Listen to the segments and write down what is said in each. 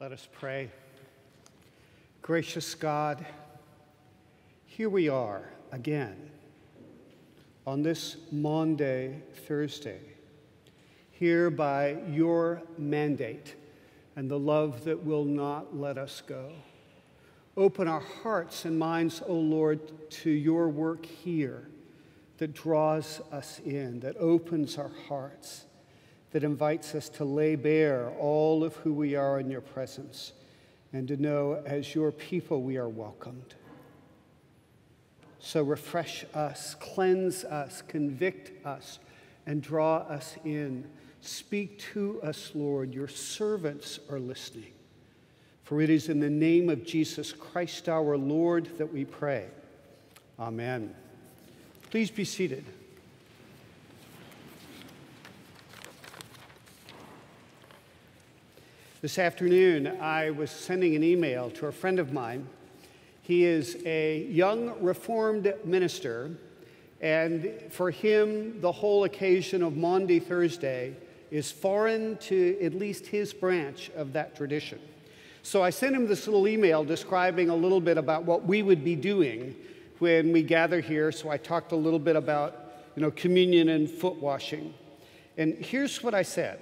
Let us pray. Gracious God, here we are again on this Maundy, Thursday, here by your mandate and the love that will not let us go. Open our hearts and minds, O Lord, to your work here that draws us in, that opens our hearts, that invites us to lay bare all of who we are in your presence and to know as your people we are welcomed. So refresh us, cleanse us, convict us, and draw us in. Speak to us, Lord. Your servants are listening. For it is in the name of Jesus Christ our Lord that we pray. Amen. Please be seated. This afternoon, I was sending an email to a friend of mine. He is a young Reformed minister, and for him, the whole occasion of Maundy Thursday is foreign to at least his branch of that tradition. So I sent him this little email describing a little bit about what we would be doing when we gather here. So I talked a little bit about, you know, communion and foot washing. And here's what I said.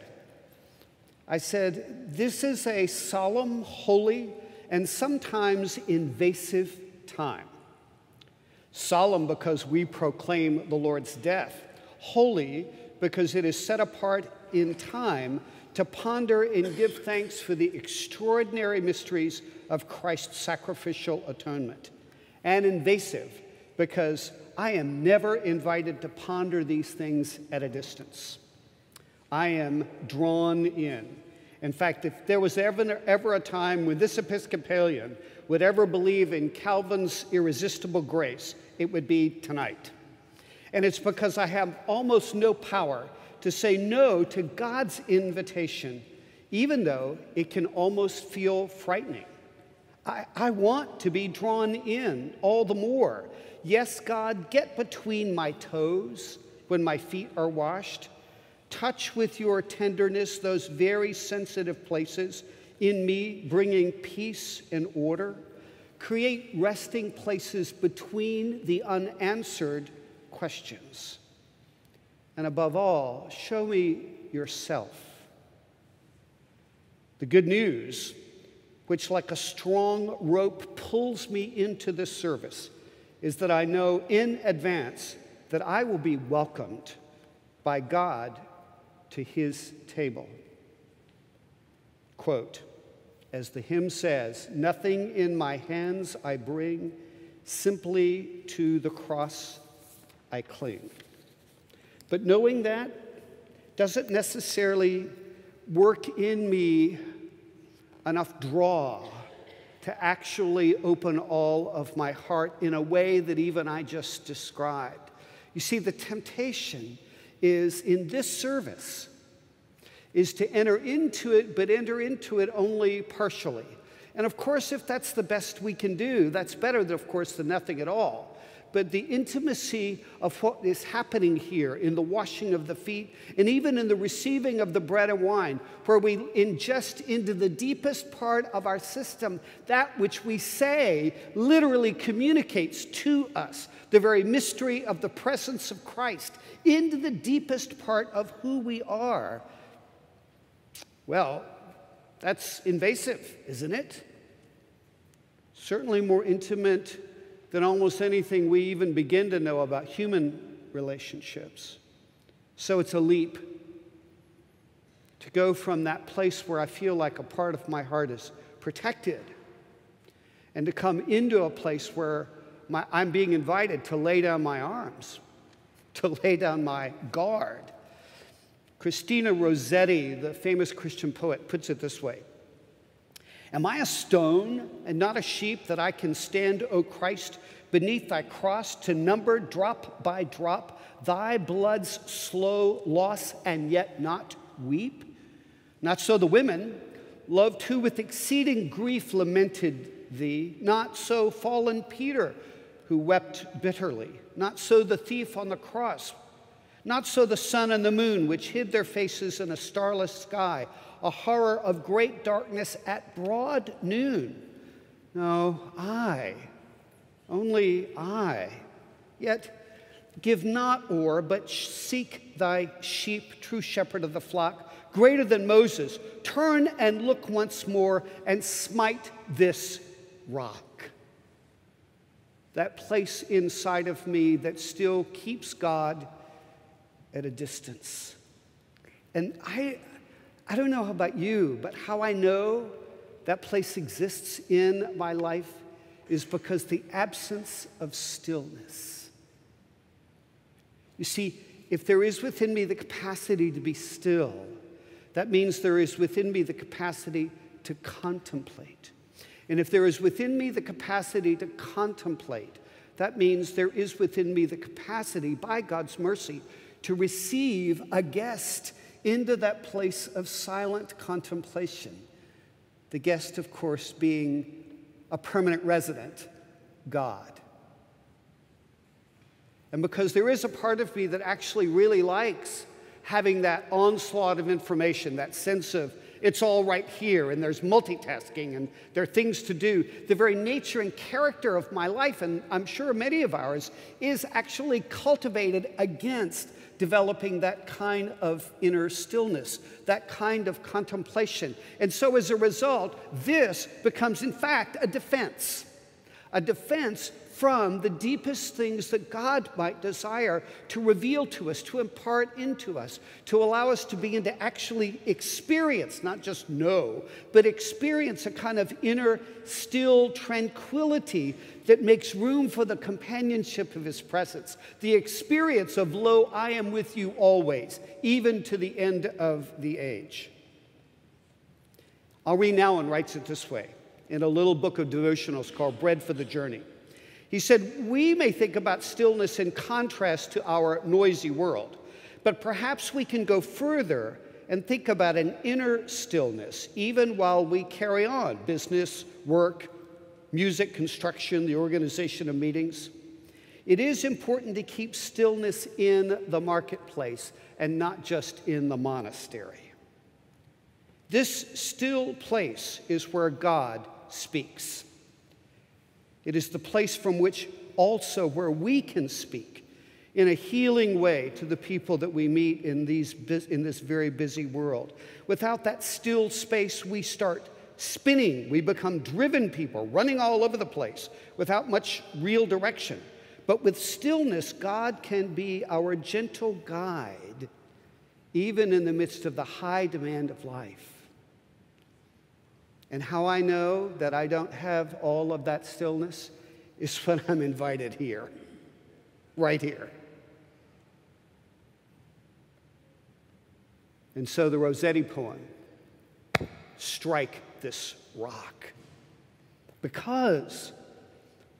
I said, This is a solemn, holy, and sometimes invasive time. Solemn because we proclaim the Lord's death, holy because it is set apart in time to ponder and give thanks for the extraordinary mysteries of Christ's sacrificial atonement, and invasive because I am never invited to ponder these things at a distance. I am drawn in. In fact, if there was ever, ever a time when this Episcopalian would ever believe in Calvin's irresistible grace, it would be tonight. And it's because I have almost no power to say no to God's invitation, even though it can almost feel frightening. I, I want to be drawn in all the more. Yes, God, get between my toes when my feet are washed. Touch with your tenderness those very sensitive places in me, bringing peace and order. Create resting places between the unanswered questions. And above all, show me yourself. The good news, which like a strong rope pulls me into this service, is that I know in advance that I will be welcomed by God to his table. Quote, as the hymn says, nothing in my hands I bring, simply to the cross I cling. But knowing that doesn't necessarily work in me enough draw to actually open all of my heart in a way that even I just described. You see, the temptation is in this service is to enter into it, but enter into it only partially. And of course, if that's the best we can do, that's better, of course, than nothing at all but the intimacy of what is happening here in the washing of the feet and even in the receiving of the bread and wine, where we ingest into the deepest part of our system that which we say literally communicates to us the very mystery of the presence of Christ into the deepest part of who we are. Well, that's invasive, isn't it? Certainly more intimate than almost anything we even begin to know about human relationships. So it's a leap to go from that place where I feel like a part of my heart is protected and to come into a place where my, I'm being invited to lay down my arms, to lay down my guard. Christina Rossetti, the famous Christian poet, puts it this way Am I a stone and not a sheep that I can stand, O Christ, beneath thy cross to number drop by drop thy blood's slow loss and yet not weep? Not so the women, loved who with exceeding grief lamented thee. Not so fallen Peter, who wept bitterly. Not so the thief on the cross. Not so the sun and the moon, which hid their faces in a starless sky, a horror of great darkness at broad noon. No, I, only I. Yet give not o'er, but seek thy sheep, true shepherd of the flock, greater than Moses. Turn and look once more and smite this rock. That place inside of me that still keeps God at a distance. And I, I don't know about you, but how I know that place exists in my life is because the absence of stillness. You see, if there is within me the capacity to be still, that means there is within me the capacity to contemplate. And if there is within me the capacity to contemplate, that means there is within me the capacity, by God's mercy, to receive a guest into that place of silent contemplation. The guest, of course, being a permanent resident, God. And because there is a part of me that actually really likes having that onslaught of information, that sense of it's all right here, and there's multitasking, and there are things to do. The very nature and character of my life, and I'm sure many of ours, is actually cultivated against developing that kind of inner stillness, that kind of contemplation. And so as a result, this becomes, in fact, a defense. A defense from the deepest things that God might desire to reveal to us, to impart into us, to allow us to begin to actually experience, not just know, but experience a kind of inner still tranquility that makes room for the companionship of His presence, the experience of, Lo, I am with you always, even to the end of the age. Henri Nouwen writes it this way in a little book of devotionals called Bread for the Journey. He said, We may think about stillness in contrast to our noisy world, but perhaps we can go further and think about an inner stillness, even while we carry on business, work, music, construction, the organization of meetings. It is important to keep stillness in the marketplace and not just in the monastery. This still place is where God speaks. It is the place from which also where we can speak in a healing way to the people that we meet in, these, in this very busy world. Without that still space, we start spinning. We become driven people, running all over the place without much real direction. But with stillness, God can be our gentle guide, even in the midst of the high demand of life. And how I know that I don't have all of that stillness is when I'm invited here, right here. And so the Rossetti poem, Strike This Rock. Because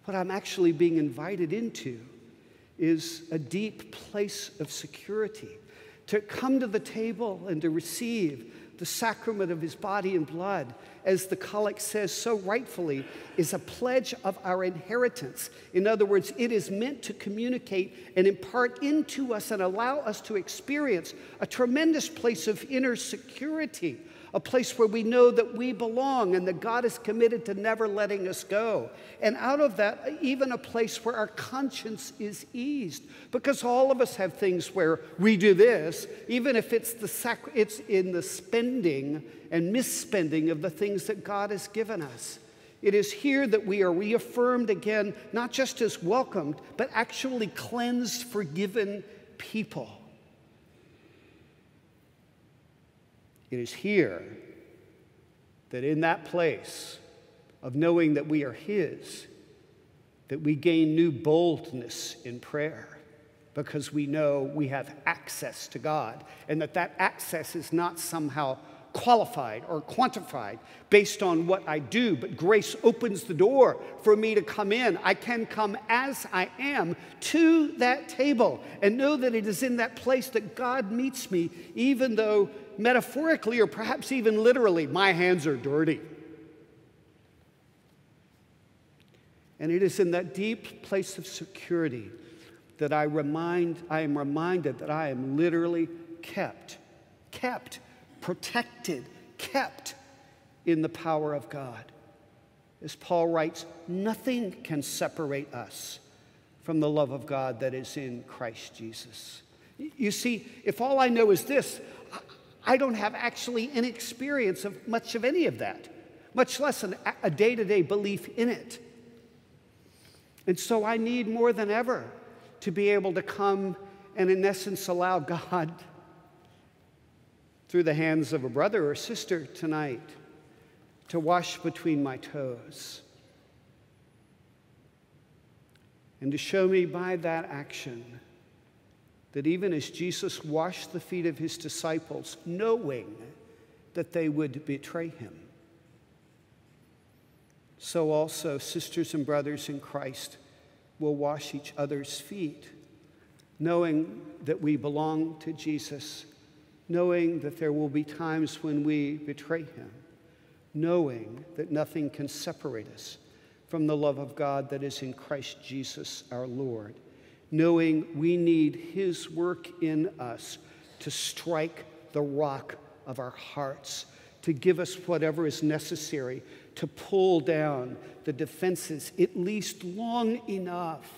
what I'm actually being invited into is a deep place of security, to come to the table and to receive the sacrament of his body and blood, as the collect says so rightfully, is a pledge of our inheritance. In other words, it is meant to communicate and impart into us and allow us to experience a tremendous place of inner security a place where we know that we belong and that God is committed to never letting us go. And out of that, even a place where our conscience is eased. Because all of us have things where we do this, even if it's, the it's in the spending and misspending of the things that God has given us. It is here that we are reaffirmed again, not just as welcomed, but actually cleansed, forgiven people. It is here that in that place of knowing that we are His, that we gain new boldness in prayer because we know we have access to God and that that access is not somehow qualified or quantified based on what I do, but grace opens the door for me to come in. I can come as I am to that table and know that it is in that place that God meets me, even though metaphorically or perhaps even literally, my hands are dirty. And it is in that deep place of security that I remind I am reminded that I am literally kept, kept, protected, kept in the power of God. As Paul writes, nothing can separate us from the love of God that is in Christ Jesus. You see, if all I know is this, I don't have actually any experience of much of any of that, much less an, a day to day belief in it. And so I need more than ever to be able to come and, in essence, allow God, through the hands of a brother or sister tonight, to wash between my toes. And to show me by that action that even as Jesus washed the feet of his disciples, knowing that they would betray him, so also sisters and brothers in Christ will wash each other's feet, knowing that we belong to Jesus, knowing that there will be times when we betray him, knowing that nothing can separate us from the love of God that is in Christ Jesus our Lord knowing we need His work in us to strike the rock of our hearts, to give us whatever is necessary to pull down the defenses, at least long enough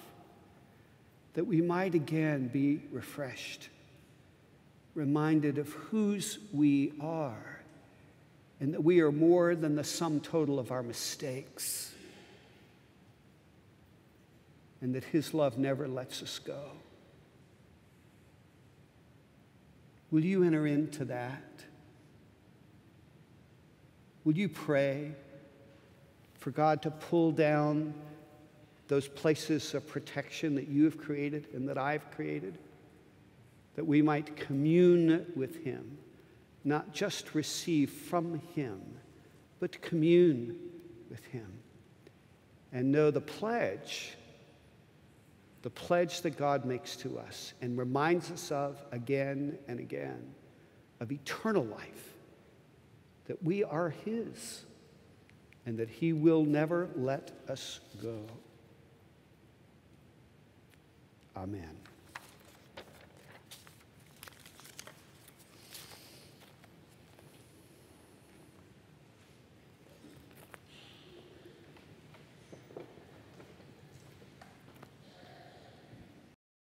that we might again be refreshed, reminded of whose we are, and that we are more than the sum total of our mistakes and that His love never lets us go. Will you enter into that? Will you pray for God to pull down those places of protection that you have created and that I've created? That we might commune with Him, not just receive from Him, but commune with Him and know the pledge the pledge that God makes to us and reminds us of again and again of eternal life, that we are His and that He will never let us go. Amen.